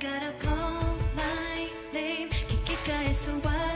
gotta call my name. Kick?